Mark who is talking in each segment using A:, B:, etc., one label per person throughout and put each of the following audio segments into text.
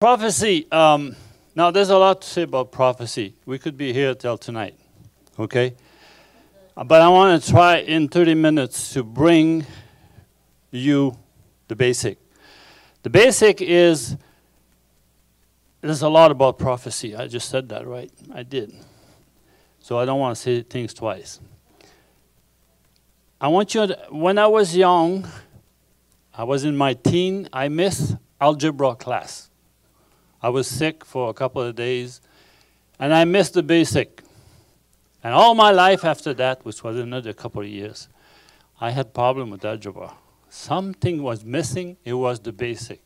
A: Prophecy. Um, now, there's a lot to say about prophecy. We could be here till tonight, okay? Uh, But I want to try in 30 minutes to bring you the basic. The basic is there's a lot about prophecy. I just said that, right? I did. So I don't want to say things twice. I want you to, when I was young, I was in my teen, I missed algebra class. I was sick for a couple of days, and I missed the basic. And all my life after that, which was another couple of years, I had problem with algebra. Something was missing, it was the basic.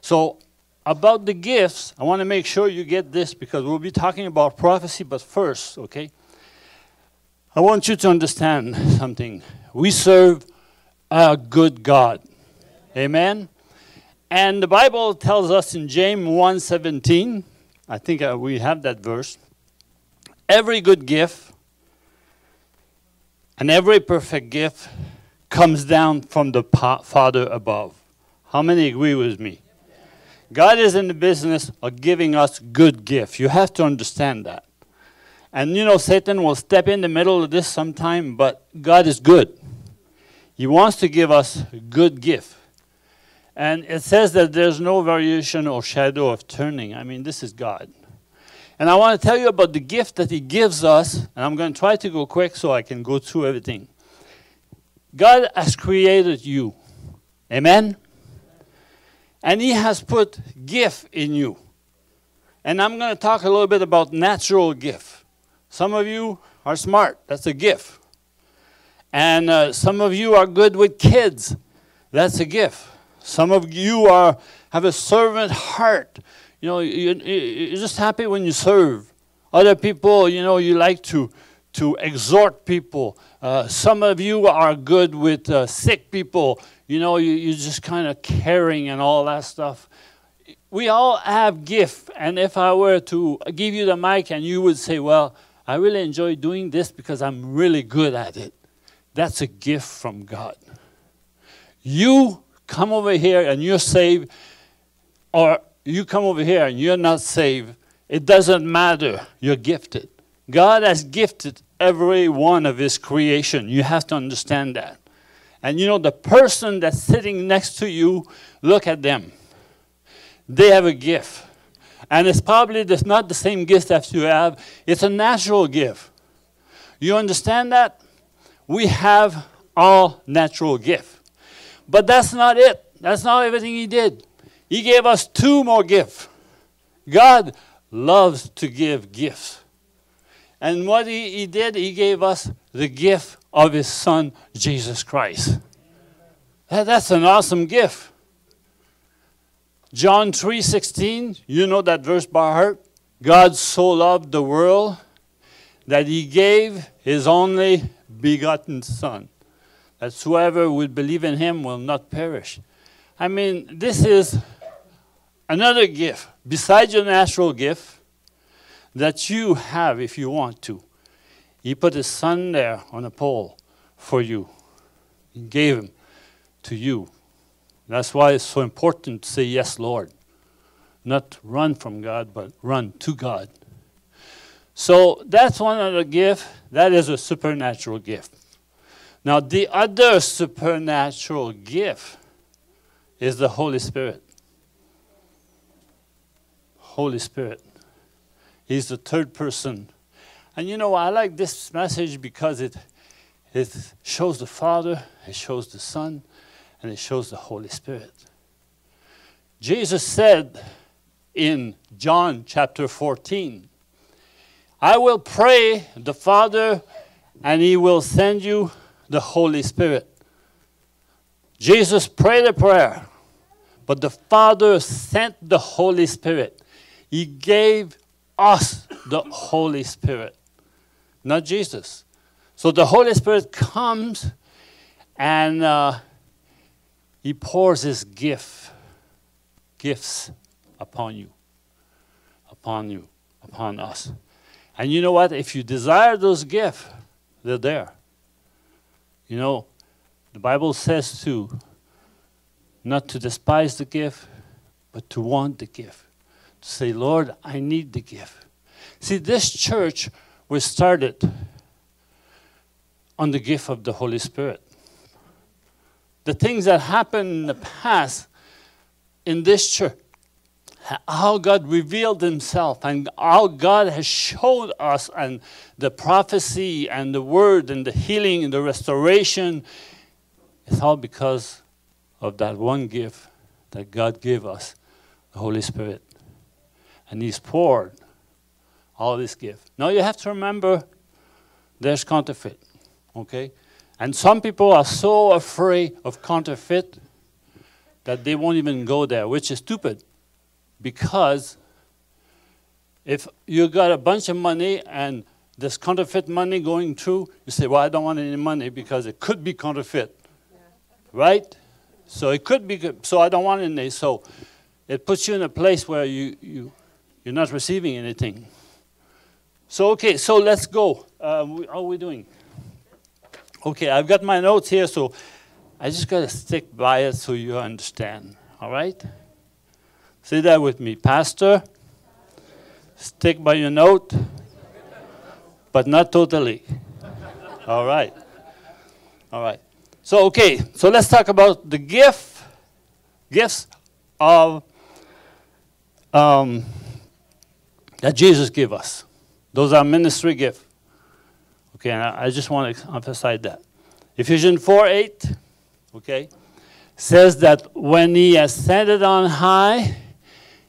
A: So about the gifts, I want to make sure you get this because we'll be talking about prophecy, but first, okay? I want you to understand something. We serve a good God. Amen. And the Bible tells us in James 1:17, I think uh, we have that verse. Every good gift and every perfect gift comes down from the Father above. How many agree with me? God is in the business of giving us good gifts. You have to understand that. And you know, Satan will step in the middle of this sometime, but God is good. He wants to give us good gift. And it says that there's no variation or shadow of turning. I mean, this is God. And I want to tell you about the gift that He gives us, and I'm going to try to go quick so I can go through everything. God has created you. Amen? And He has put gift in you. And I'm going to talk a little bit about natural gift. Some of you are smart. That's a gift. And uh, some of you are good with kids. That's a gift. Some of you are have a servant heart. You know, you, you, you're just happy when you serve. Other people, you know, you like to to exhort people. Uh, some of you are good with uh, sick people. You know, you, you're just kind of caring and all that stuff. We all have gift, and if I were to give you the mic and you would say, "Well, I really enjoy doing this because I'm really good at it," that's a gift from God. You come over here and you're saved, or you come over here and you're not saved, it doesn't matter. You're gifted. God has gifted every one of His creation. You have to understand that. And you know, the person that's sitting next to you, look at them. They have a gift. And it's probably just not the same gift that you have, it's a natural gift. You understand that? We have all natural gift. But that's not it. That's not everything He did. He gave us two more gifts. God loves to give gifts. And what he, he did, He gave us the gift of His Son, Jesus Christ. That- that's an awesome gift. John 3:16, you know that verse by heart. God so loved the world that he gave his only begotten son that whoever would believe in him will not perish. I mean, this is another gift besides your natural gift that you have if you want to. He put his son there on a pole for you. He gave him to you. That's why it's so important to say yes, Lord. Not run from God, but run to God. So that's one of the gifts. That is a supernatural gift. Now, the other supernatural gift is the Holy Spirit. Holy Spirit. He's the third person. And you know, I like this message because it, it shows the Father, it shows the Son, and it shows the Holy Spirit. Jesus said in John chapter 14, I will pray the Father, and he will send you the Holy Spirit. Jesus prayed a prayer, but the Father sent the Holy Spirit. He gave us the Holy Spirit, not Jesus. So the Holy Spirit comes and uh, he pours his gift, gifts upon you, upon you, upon us. And you know what? If you desire those gifts, they're there. You know, the Bible says to not to despise the gift, but to want the gift. To say, Lord, I need the gift. See, this church was started on the gift of the Holy Spirit. The things that happened in the past in this church, how God revealed Himself and how God has showed us and the prophecy and the word and the healing and the restoration, it's all because of that one gift that God gave us, the Holy Spirit. And He's poured all this gift. Now you have to remember there's counterfeit. Okay? And some people are so afraid of counterfeit that they won't even go there, which is stupid. Because if you got a bunch of money and there's counterfeit money going through, you say, Well, I don't want any money because it could be counterfeit. Yeah. Right? So it could be. So I don't want any. So it puts you in a place where you, you, you're not receiving anything. So, okay, so let's go. Uh, how are we doing? Okay, I've got my notes here, so I just got to stick by it so you understand. All right? Say that with me. Pastor, stick by your note, but not totally. All right. All right. So, okay, so let's talk about the gift, gifts of um, that Jesus gave us. Those are ministry gifts. Okay, and I, just want to emphasize that. Ephesians 4 8, okay, says that when he ascended on high,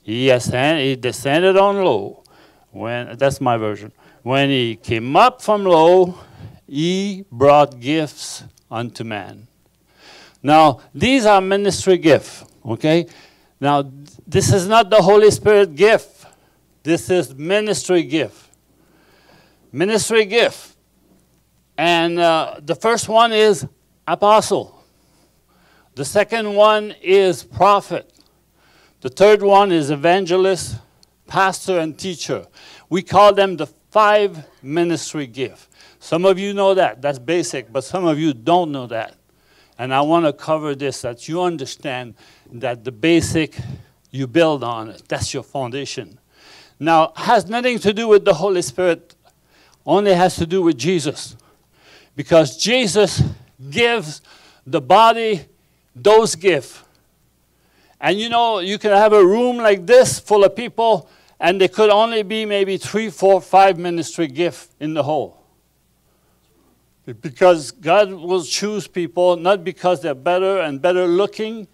A: he, ascended, he descended on low. When, that's my version. When he came up from low, he brought gifts unto man. Now, these are ministry gifts, okay? Now, this is not the Holy Spirit gift. This is ministry gift. Ministry gift. And uh, the first one is apostle. The second one is prophet. The third one is evangelist, pastor, and teacher. We call them the five ministry gifts. Some of you know that. That's basic, but some of you don't know that. And I want to cover this that you understand that the basic you build on it. That's your foundation. Now, has nothing to do with the Holy Spirit, only has to do with Jesus because Jesus gives the body those gifts. And you know, you can have a room like this full of people, and there could only be maybe three, four, five ministry gifts in the whole. Because God will choose people not because they're better and better looking,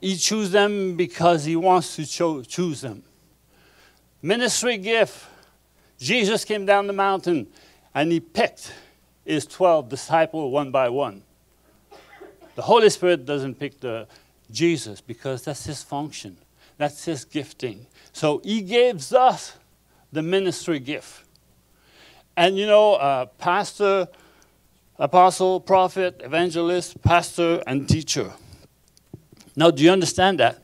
A: He chooses them because He wants to cho- choose them. Ministry gift. Jesus came down the mountain and He picked His 12 disciples one by one. The Holy Spirit doesn't pick the Jesus because that's his function. That's his gifting. So he gives us the ministry gift. And you know, uh, pastor, apostle, prophet, evangelist, pastor, and teacher. Now, do you understand that?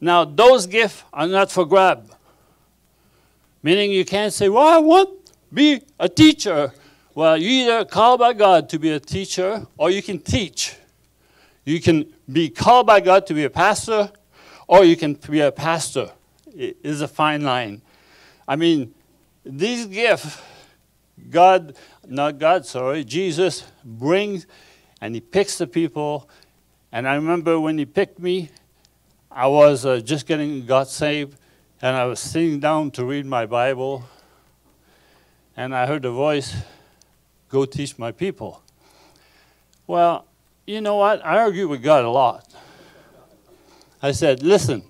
A: Now, those gifts are not for grab. Meaning you can't say, well, I want to be a teacher well, you either called by God to be a teacher or you can teach. You can be called by God to be a pastor or you can be a pastor. It is a fine line. I mean, these gifts, God, not God, sorry, Jesus brings and he picks the people. And I remember when he picked me, I was uh, just getting got saved and I was sitting down to read my Bible and I heard a voice go teach my people. Well, you know what? I argue with God a lot. I said, listen,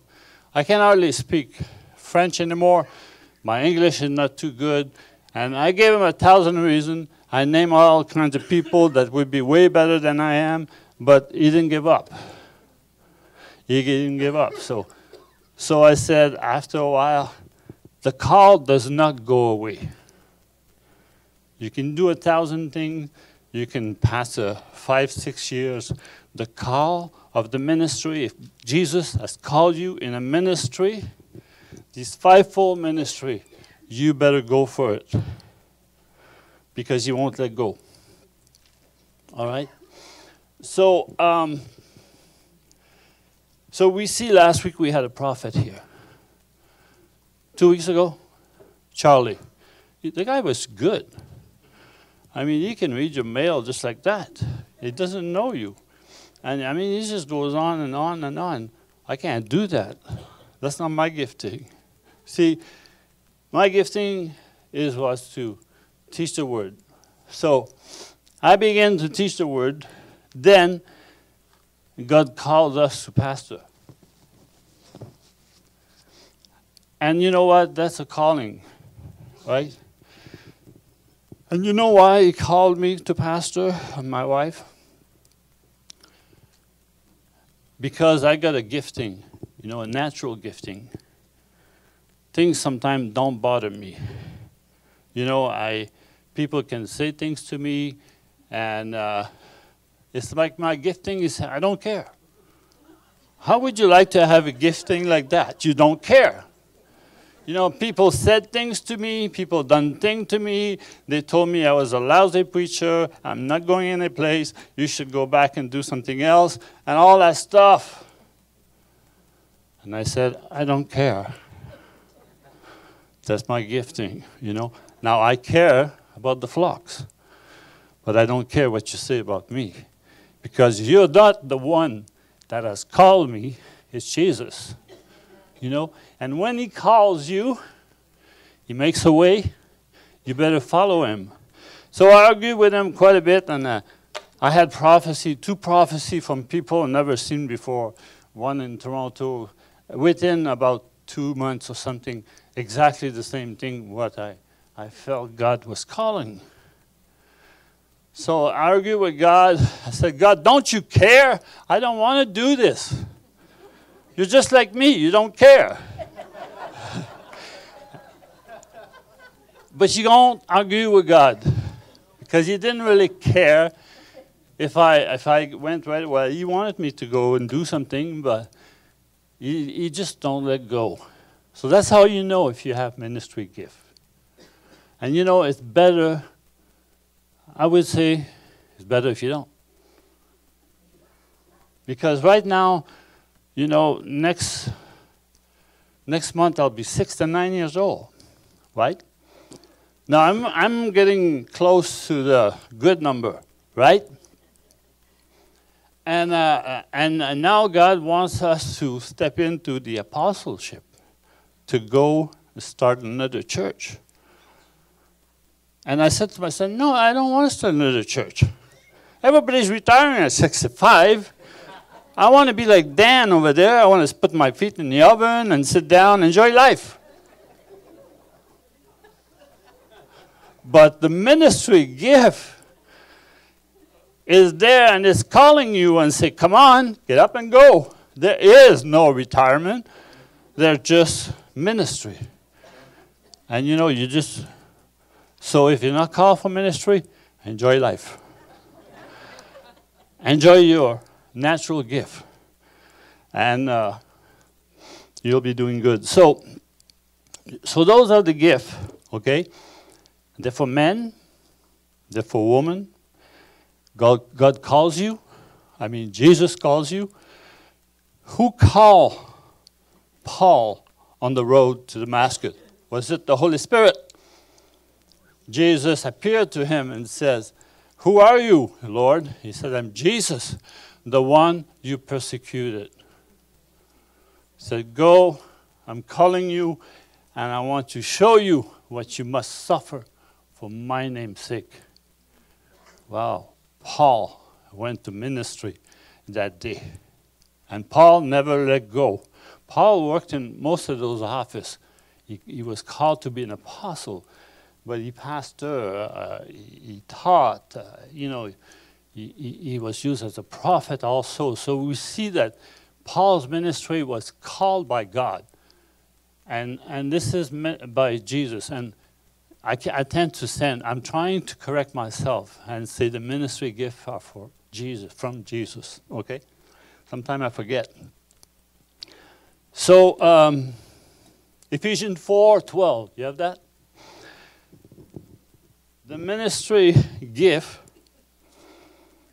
A: I can hardly speak French anymore. My English is not too good. And I gave him a thousand reasons. I named all kinds of people that would be way better than I am, but he didn't give up. He didn't give up. So, so I said, after a while, the call does not go away. You can do a thousand things. You can pass a five, six years. The call of the ministry, if Jesus has called you in a ministry, this fivefold ministry, you better go for it because you won't let go. All right? So, um, So we see last week we had a prophet here. Two weeks ago, Charlie. The guy was good. I mean, he can read your mail just like that. He doesn't know you. And I mean, he just goes on and on and on. I can't do that. That's not my gifting. See, my gifting is was to teach the word. So I began to teach the word. Then God called us to pastor. And you know what? That's a calling, right? And you know why He called me to pastor my wife? Because I got a gifting, you know, a natural gifting. Things sometimes don't bother me. You know, I people can say things to me, and uh, it's like my gifting is I don't care. How would you like to have a gifting like that? You don't care. You know, people said things to me, people done things to me. They told me I was a lousy preacher, I'm not going any place, you should go back and do something else, and all that stuff. And I said, I don't care. That's my gifting, you know. Now I care about the flocks, but I don't care what you say about me. Because you're not the one that has called me, it's Jesus. You know, and when he calls you, he makes a way, you better follow him. So I argued with him quite a bit, and uh, I had prophecy, two prophecy from people never seen before. One in Toronto, within about two months or something, exactly the same thing what I, I felt God was calling. So I argued with God. I said, God, don't you care? I don't want to do this. You're just like me, you don't care. But you don't argue with God because He didn't really care if I if I went right. Well, He wanted me to go and do something, but He, he just don't let go. So that's how you know if you have ministry gift. And you know, it's better. I would say it's better if you don't. Because right now, you know, next next month I'll be 69 years old, right? Now I'm I'm getting close to the good number, right? And uh, and uh, now God wants us to step into the apostleship, to go start another church. And I said to myself, No, I don't want to start another church. Everybody's retiring at 65. I want to be like Dan over there. I want to put my feet in the oven and sit down, and enjoy life. But the ministry gift is there and is calling you and say, come on, get up and go. There is no retirement. There's just ministry. And you know, you just, so if you're not called for ministry, enjoy life. enjoy your natural gift. And uh, you'll be doing good. So, so those are the gifts, okay? They're for men, they're for women. God, God calls you. I mean, Jesus calls you. Who called Paul on the road to Damascus? Was it the Holy Spirit? Jesus appeared to him and says, Who are you, Lord? He said, I'm Jesus, the one you persecuted. He said, Go, I'm calling you, and I want to show you what you must suffer for my name's sake. Wow. Paul went to ministry that day. And Paul never let go. Paul worked in most of those offices. He, he was called to be an apostle, but he pastored, uh, he, he, taught, uh, you know, he, he was used as a prophet also. So we see that Paul's ministry was called by God. And, and this is meant by Jesus. And I, I tend to send, I'm trying to correct myself and say the ministry gift are for Jesus, from Jesus, okay? Sometimes I forget. So, um, Ephesians 4 12, you have that? The ministry gift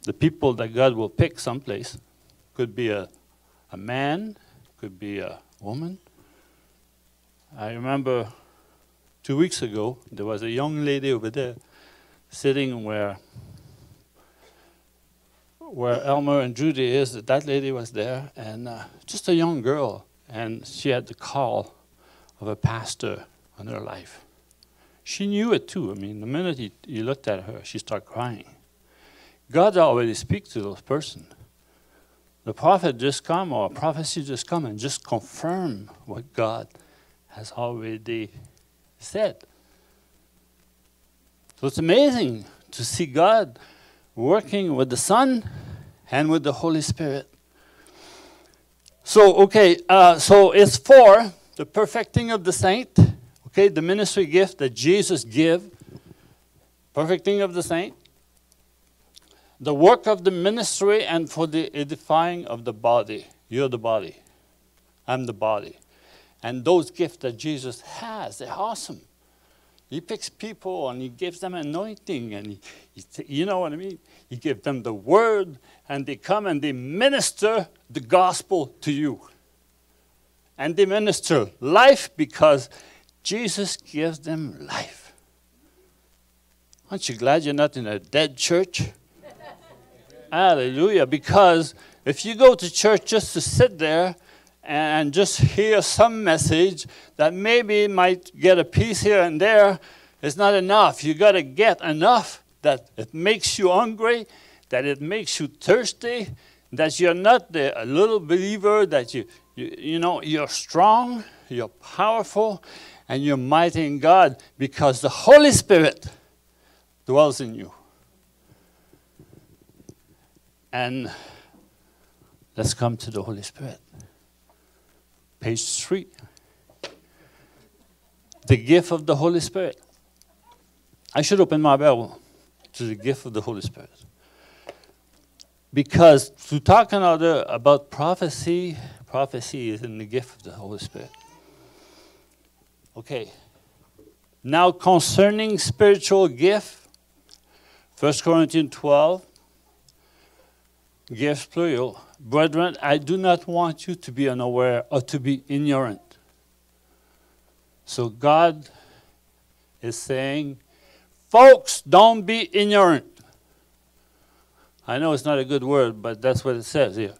A: the people that God will pick someplace. Could be a, a man, could be a woman. I remember two weeks ago, there was a young lady over there sitting where where Elmer and Judy is. That lady was there, and uh, just a young girl, and she had the call of a pastor on her life. She knew it too. I mean, the minute he, looked at her, she started crying. God already speaks to those person. The prophet just come or prophecy just come and just confirm what God has already said. So it's amazing to see God working with the Son and with the Holy Spirit. So, okay, uh, so it's for the perfecting of the saint, okay, the ministry gift that Jesus gave, perfecting of the saint, the work of the ministry and for the edifying of the body. You're the body. I'm the body. And those gifts that Jesus has, they're awesome. He picks people and he gives them anointing, and he, he, you know what I mean? He gives them the word, and they come and they minister the gospel to you. And they minister life because Jesus gives them life. Aren't you glad you're not in a dead church? Hallelujah. Because if you go to church just to sit there and just hear some message that maybe might get a piece here and there is not enough. You got to get enough that it makes you hungry, that it makes you thirsty, that you're not the little believer, that you, you, you know, you're strong, you're powerful, and you're mighty in God because the Holy Spirit dwells in you. And let's come to the Holy Spirit. Page three. The gift of the Holy Spirit. I should open my Bible to the gift of the Holy Spirit. Because to talk another about prophecy, prophecy is in the gift of the Holy Spirit. Okay. Now concerning spiritual gift, 1 Corinthians 12, gifts plural. Brethren, I do not want you to be unaware or to be ignorant. So God is saying, folks, don't be ignorant. I know it's not a good word, but that's what it says here.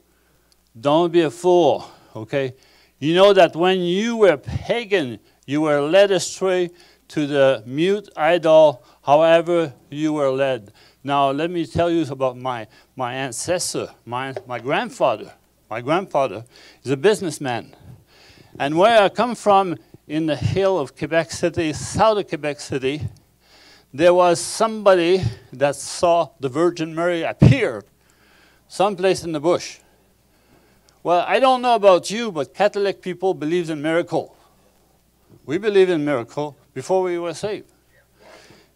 A: Don't be a fool, okay? You know that when you were pagan, you were led astray to the mute idol, however you were led. Now, let me tell you about my, my ancestor, my, my grandfather. My grandfather is a businessman. And where I come from, in the hill of Quebec City, south of Quebec City, there was somebody that saw the Virgin Mary appear someplace in the bush. Well, I don't know about you, but Catholic people believe in miracle. We believe in miracle before we were saved.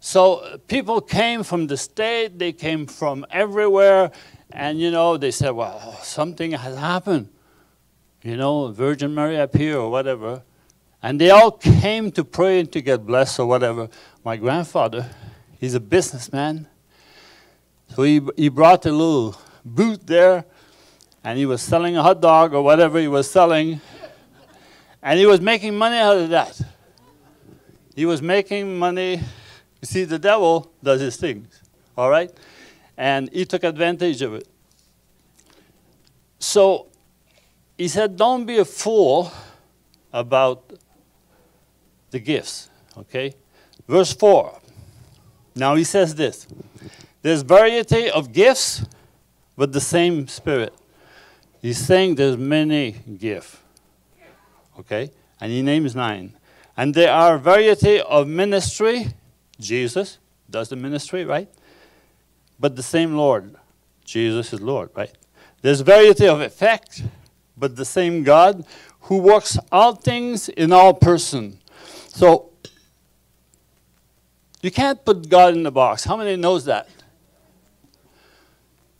A: So uh, people came from the state, they came from everywhere, and you know, they said, well, something has happened. You know, Virgin Mary appeared or whatever. And they all came to pray and to get blessed or whatever. My grandfather, he's a businessman. So he, he brought a little booth there, and he was selling a hot dog or whatever he was selling. And he was making money out of that. He was making money you see, the devil does his things, all right? And he took advantage of it. So he said, Don't be a fool about the gifts, okay? Verse 4. Now he says this There's variety of gifts, but the same Spirit. He's saying there's many gifts, okay? And he names nine. And there are variety of ministry, Jesus does the ministry, right? But the same Lord. Jesus is Lord, right? There's variety of effect, but the same God who works all things in all person. So you can't put God in the box. How many knows that?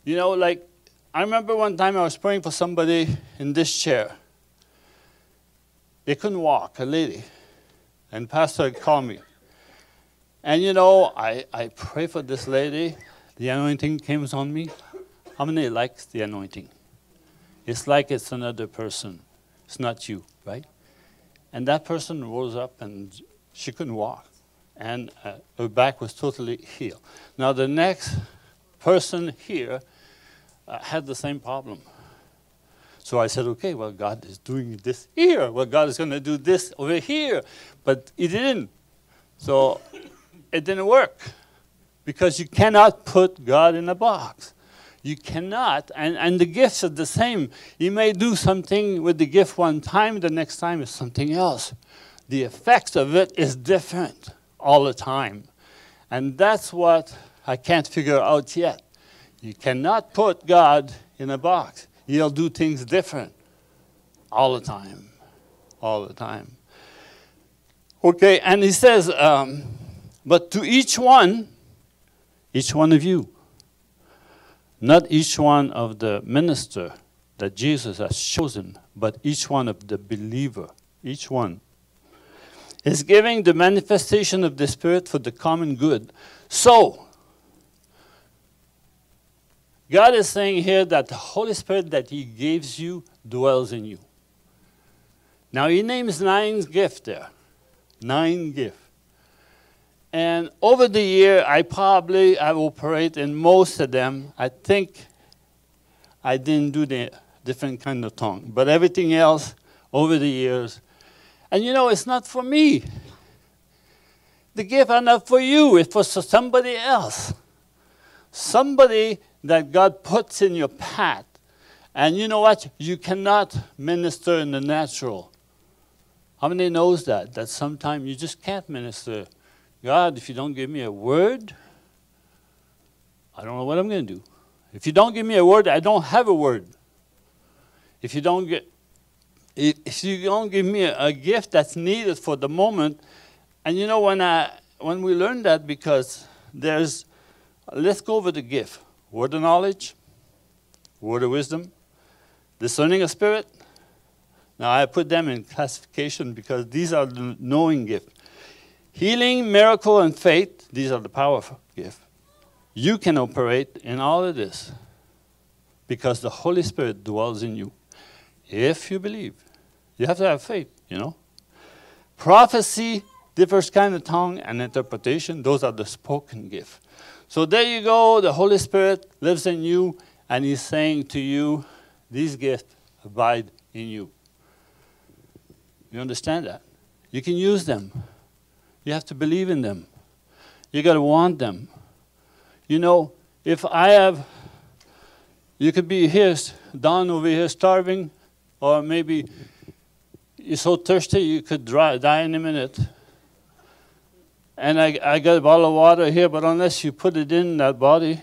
A: You know, like I remember one time I was praying for somebody in this chair. They couldn't walk, a lady. And pastor called me. And you know, I, I pray for this lady. The anointing came on me. How many likes the anointing? it's like it's another person. It's not you, right? And that person rose up and she couldn't walk. And uh, her back was totally healed. Now, the next person here uh, had the same problem. So I said, okay, well, God is doing this here. Well, God is going to do this over here. But He didn't. So it didn't work because you cannot put God in a box. You cannot, and, and the gifts are the same. You may do something with the gift one time, the next time is something else. The effects of it is different all the time. And that's what I can't figure out yet. You cannot put God in a box. He'll do things different all the time. All the time. Okay, and he says, um, but to each one, each one of you, not each one of the minister that Jesus has chosen, but each one of the believer, each one, is giving the manifestation of the Spirit for the common good. So, God is saying here that the Holy Spirit that He gives you dwells in you. Now, He names nine gifts there. Nine gifts. And over the year, I probably I operate in most of them. I think I didn't do the different kind of tongue, but everything else over the years. And you know, it's not for me. The gift are not for you, it's for somebody else. Somebody that God puts in your path. And you know what? You cannot minister in the natural. How many knows that? That sometimes you just can't minister God, if you don't give me a word, I don't know what I'm going to do. If you don't give me a word, I don't have a word. If you don't get, if you don't give me a, a gift that's needed for the moment, and you know when I when we learn that because there's, let's go over the gift: word of knowledge, word of wisdom, discerning of spirit. Now I put them in classification because these are the knowing gift. Healing, miracle, and faith, these are the powerful gifts. You can operate in all of this because the Holy Spirit dwells in you. If you believe, you have to have faith, you know. Prophecy, different kind of tongue, and interpretation, those are the spoken gifts. So there you go, the Holy Spirit lives in you, and He's saying to you, these gifts abide in you. You understand that? You can use them. You have to believe in them. You got to want them. You know, if I have, you could be here, down over here starving, or maybe you're so thirsty you could dry, die in a minute. And I, I got a bottle of water here, but unless you put it in that body,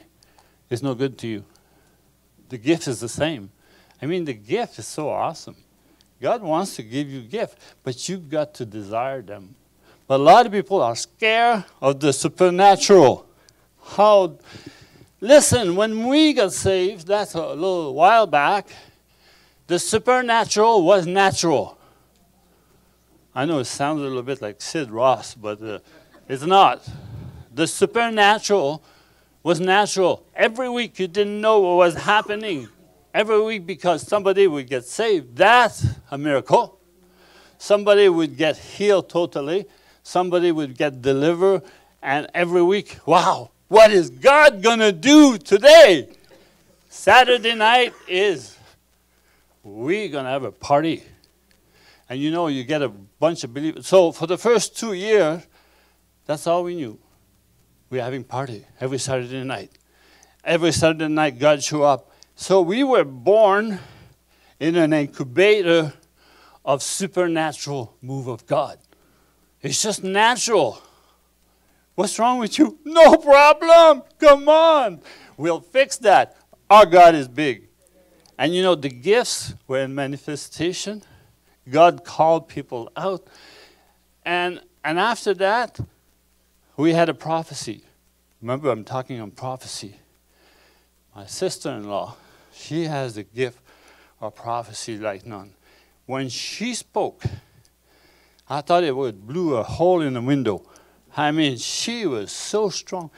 A: it's no good to you. The gift is the same. I mean, the gift is so awesome. God wants to give you gift, but you've got to desire them. But a lot of people are scared of the supernatural. How? Listen, when we got saved, that's a little while back, the supernatural was natural. I know it sounds a little bit like Sid Roth, but uh, it's not. The supernatural was natural. Every week you didn't know what was happening. Every week because somebody would get saved. That's a miracle. Somebody would get healed totally somebody would get delivered, and every week, wow, what is God going to do today? Saturday night is we're going to have a party. And you know, you get a bunch of believers. So for the first two years, that's all we knew. We're having party every Saturday night. Every Saturday night, God show up. So we were born in an incubator of supernatural move of God. It's just natural. What's wrong with you? No problem. Come on. We'll fix that. Our God is big. And you know, the gifts were in manifestation. God called people out. And, and after that, we had a prophecy. Remember, I'm talking on prophecy. My sister in law, she has the gift of prophecy like none. When she spoke, I thought it would blew a hole in the window. I mean, she was so strong.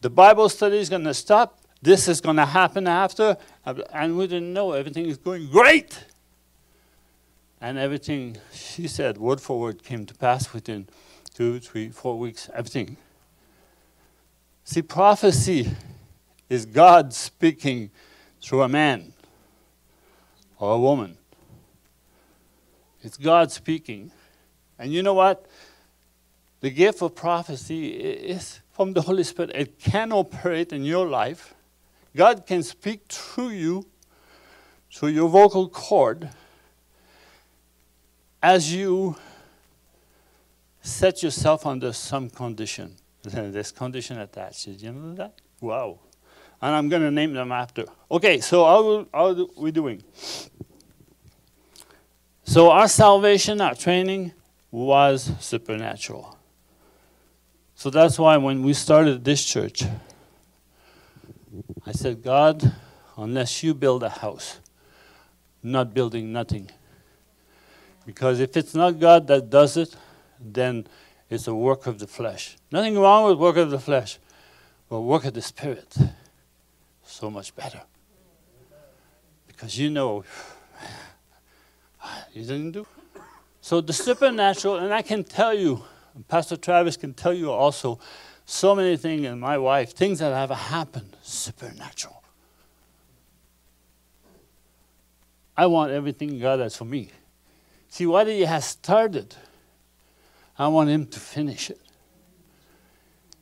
A: The Bible study is going to stop, this is going to happen after. And we didn't know. Everything is going great. And everything, she said, word for word, came to pass within two, three, four weeks, everything. See, prophecy is God speaking through a man or a woman. It's God speaking. And you know what? The gift of prophecy is from the Holy Spirit. It can operate in your life. God can speak through you, through your vocal cord, as you set yourself under some condition. There's condition attached. Did you know that? Wow. And I'm going to name them after. Okay, so how, how are we doing? So our salvation, our training was supernatural. So that's why when we started this church, I said, God, unless you build a house, not building nothing. Because if it's not God that does it, then it's a work of the flesh. Nothing wrong with work of the flesh, but work of the spirit, so much better. Because you know, you didn't do. So the supernatural, and I can tell you, Pastor Travis can tell you also so many things, and my wife, things that have happened, supernatural. I want everything God has for me. See, what He has started, I want Him to finish it.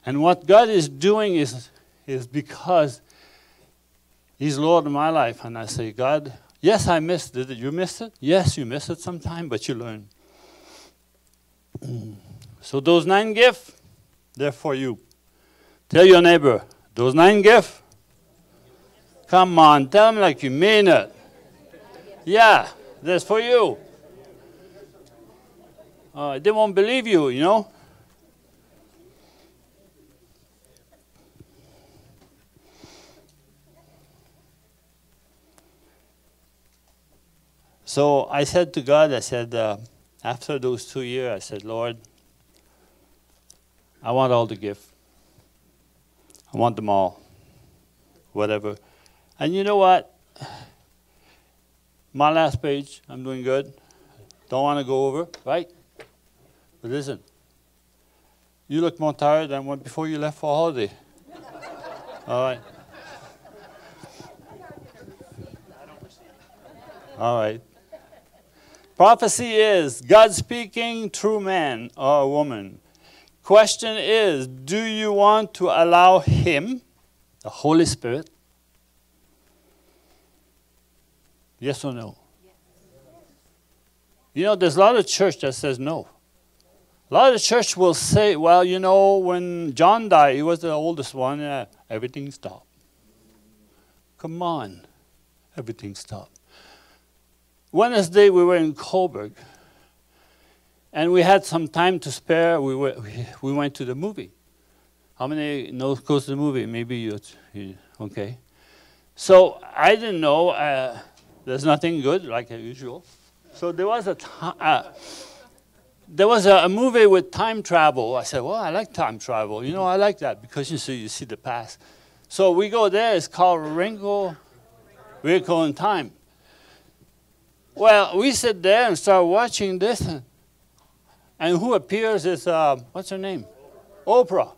A: And what God is doing is, is because He's Lord of my life. And I say, God, yes, I missed it. Did you miss it? Yes, you miss it sometime, but you learn. So those nine gifts, they're for you. Tell your neighbor, those nine gifts, come on, tell them like you mean it. Yeah, that's for you. Uh, they won't believe you, you know. So I said to God, I said, uh, after those two years, I said, Lord, I want all the gift. I want them all. Whatever. And you know what? My last page, I'm doing good. Don't want to go over, right? But listen, you look more tired than when before you left for holiday. all right. All right. Prophecy is God speaking through man or woman. Question is do you want to allow Him, the Holy Spirit? Yes or no? You know, there's a lot of church that says no. A lot of church will say, well, you know, when John died, he was the oldest one, uh, everything stopped. Come on, everything stopped. Wednesday, we were in Cobourg and we had some time to spare. We, were, we, we went to the movie. How many knows goes to the movie? Maybe you, you okay. So I didn't know. Uh, there's nothing good like usual. So there was a uh, there was a, a, movie with time travel. I said, well, I like time travel. You know, I like that because you see you see the past. So we go there. It's called Wrinkle, Wrinkle in Time. Well, we sit there and start watching this. And who appears is, uh, what's her name? Oprah.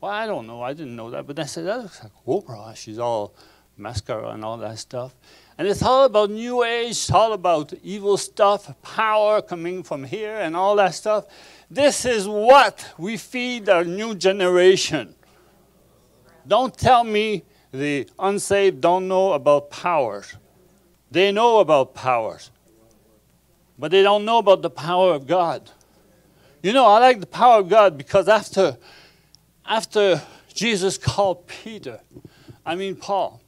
A: Well, I don't know. I didn't know that. But I said, that looks like Oprah. She's all mascara and all that stuff. And it's all about New Age, it's all about evil stuff, power coming from here and all that stuff. This is what we feed our new generation. Don't tell me the unsaved don't know about powers. They know about powers, but they don't know about the power of God. You know, I like the power of God because after, after Jesus called Peter, I mean Paul,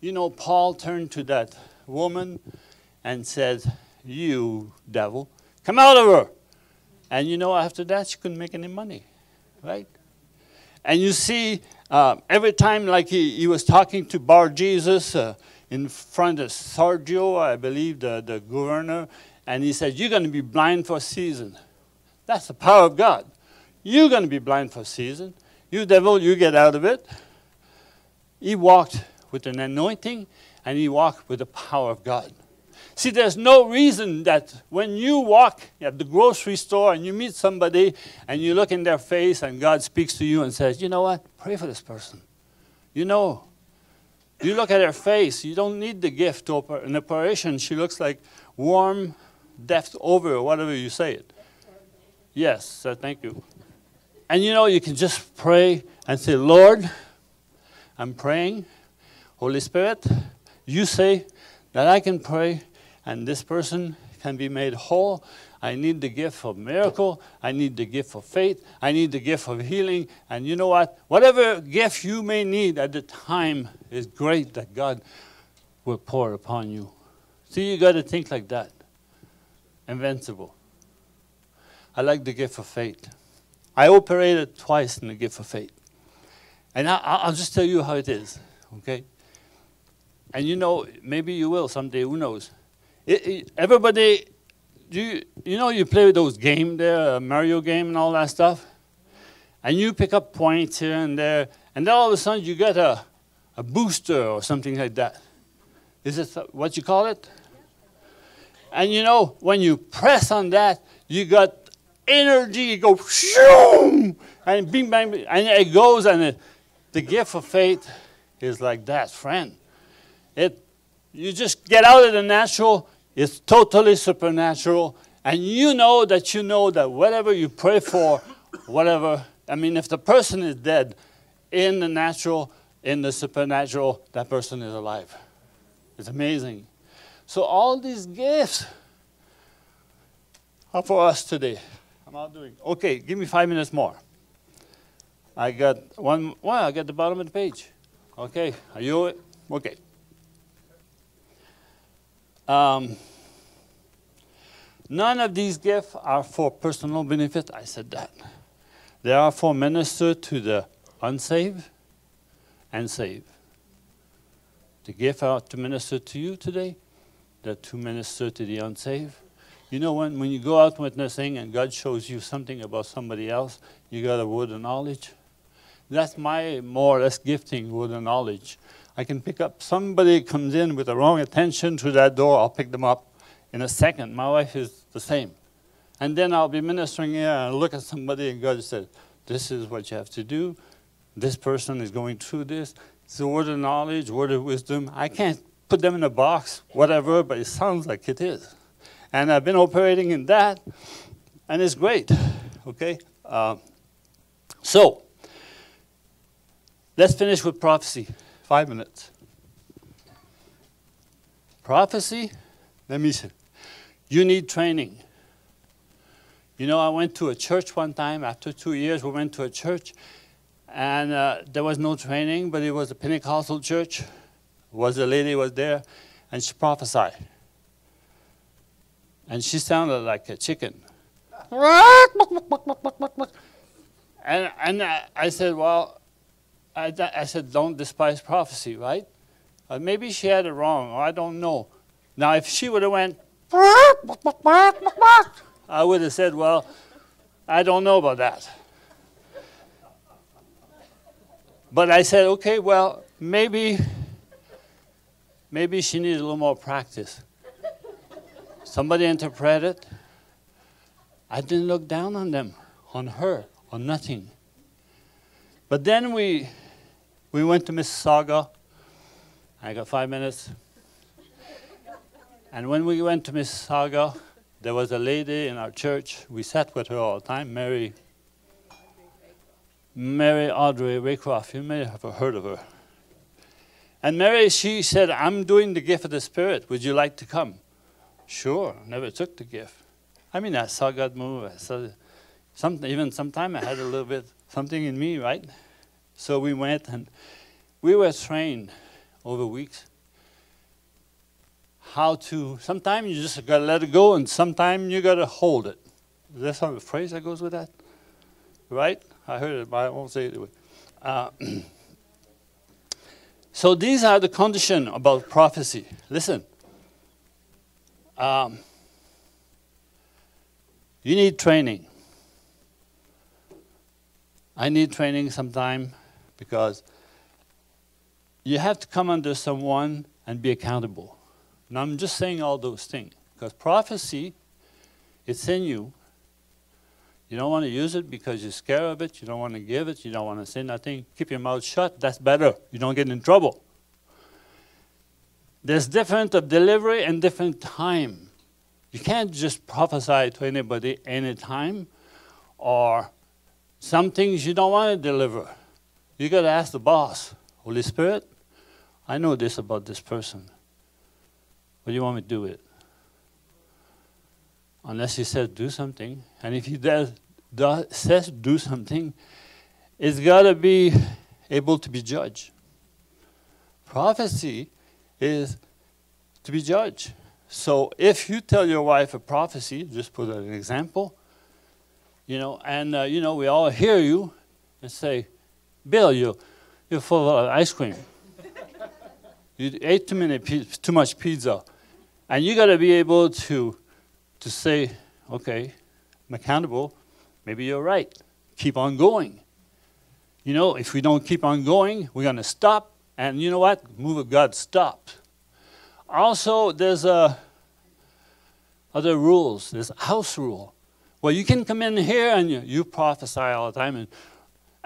A: you know, Paul turned to that woman and said, You devil, come out of her. And you know, after that, she couldn't make any money, right? And you see, uh, every time, like he, he was talking to Bar Jesus uh, in front of Sergio, I believe, the, the governor, and he said, You're going to be blind for a season. That's the power of God. You're going to be blind for a season. You devil, you get out of it. He walked with an anointing and he walked with the power of God. See, there's no reason that when you walk at the grocery store and you meet somebody and you look in their face and God speaks to you and says, you know what, pray for this person. You know, you look at her face, you don't need the gift to an operation. She looks like warm, deft over, whatever you say it. Yes, thank you. And you know, you can just pray and say, Lord, I'm praying. Holy Spirit, you say that I can pray and this person can be made whole. I need the gift of miracle. I need the gift of faith. I need the gift of healing. And you know what? Whatever gift you may need at the time is great that God will pour upon you. See, you got to think like that. Invincible. I like the gift of faith. I operated twice in the gift of faith. And I, will just tell you how it is, okay? And you know, maybe you will someday, who knows? It, it, everybody, you, you know, you play with those games there, uh, Mario game and all that stuff, and you pick up points here and there, and then all of a sudden you get a, a booster or something like that. Is it what you call it? And you know, when you press on that, you got energy, you go shoom, and bing bang, and it goes, and it, the gift of faith is like that, friend. It, you just get out of the natural, it's totally supernatural. And you know that you know that whatever you pray for, whatever, I mean, if the person is dead in the natural, in the supernatural, that person is alive. It's amazing. So all these gifts are for us today. I'm not doing. Okay, give me five minutes more. I got one. Well, I got the bottom of the page. Okay, are you okay? Um, none of these gifts are for personal benefit. I said that. They are for minister to the unsaved and saved. The gift are to minister to you today, they're to minister to the unsaved. You know, when, when you go out witnessing and God shows you something about somebody else, you got a word of knowledge. That's my more or less gifting, word of knowledge. I can pick up somebody comes in with the wrong attention through that door, I'll pick them up in a second. My wife is the same. And then I'll be ministering here and I'll look at somebody and God said, This is what you have to do. This person is going through this. It's a word of knowledge, word of wisdom. I can't put them in a box, whatever, but it sounds like it is. And I've been operating in that, and it's great. Okay? Uh, so, let's finish with prophecy. Five minutes. Prophecy, let me see. You need training. You know, I went to a church one time. After two years, we went to a church, and uh, there was no training, but it was a Pentecostal church. Was a lady was there, and she prophesied, and she sounded like a chicken. and and I, I said, well, I, I said, don't despise prophecy, right? Uh, maybe she had it wrong, or I don't know. Now, if she would have went, I would have said, well, I don't know about that. But I said, okay, well, maybe, maybe she needs a little more practice. Somebody interpreted. I didn't look down on them, on her, on nothing. But then we we went to Mississauga. I got five minutes. and when we went to Mississauga, there was a lady in our church. We sat with her all the time, Mary. Mary Audrey Raycroft. You may have heard of her. And Mary, she said, I'm doing the gift of the Spirit. Would you like to come? Sure. Never took the gift. I mean, I saw God move. I saw something, even sometime I had a little bit something in me, right? So we went and we were trained over weeks how to, sometimes you just got to let it go and sometimes you got to hold it. Is there some phrase that goes with that? Right? I heard it, but I won't say it. Uh, so these are the condition about prophecy. Listen. Um, you need training. I need training sometime because you have to come under someone and be accountable. Now I'm just saying all those things because prophecy, it's in you. You don't want to use it because you're scared of it. You don't want to give it. You don't want to say nothing. Keep your mouth shut. That's better. You don't get in trouble. There's different of delivery and different time. You can't just prophesy to anybody anytime or some things you don't want to deliver. You got to ask the boss, Holy Spirit, I know this about this person. What do you want me to do with it? Unless he says do something. And if he does, does says do something, it's got to be able to be judged. Prophecy is to be judged. So if you tell your wife a prophecy, just put an example, you know, and uh, you know we all hear you and say, "Bill, you you're full of ice cream. you ate too many too much pizza," and you got to be able to to say, "Okay, I'm accountable. Maybe you're right. Keep on going." You know, if we don't keep on going, we're going to stop. And you know what? move of God stops. Also, there's a other rules. There's house rule. Well, you can come in here and you, you prophesy all the time. And,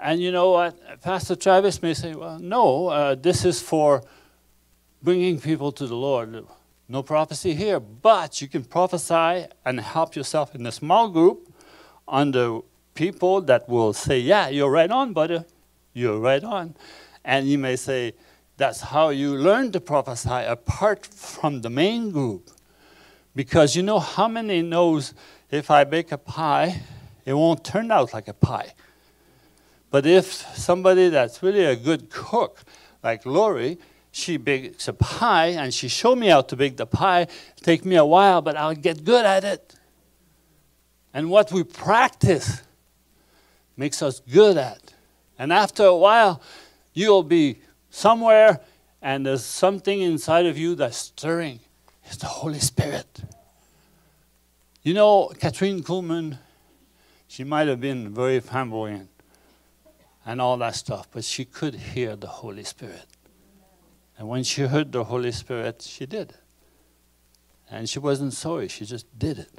A: and you know what? Pastor Travis may say, well, no, uh, this is for bringing people to the Lord. No prophecy here. But you can prophesy and help yourself in a small group under people that will say, yeah, you're right on, buddy. You're right on. And you may say, that's how you learn to prophesy apart from the main group. Because you know how many knows if I bake a pie, it won't turn out like a pie. But if somebody that's really a good cook, like Lori, she bakes a pie and she showed me how to bake the pie. It'll take me a while, but I'll get good at it. And what we practice makes us good at. And after a while, you'll be somewhere and there's something inside of you that's stirring. It's the Holy Spirit. You know, Kathryn Kuhlman, she might have been very flamboyant and all that stuff, but she could hear the Holy Spirit. And when she heard the Holy Spirit, she did. And she wasn't sorry, she just did it.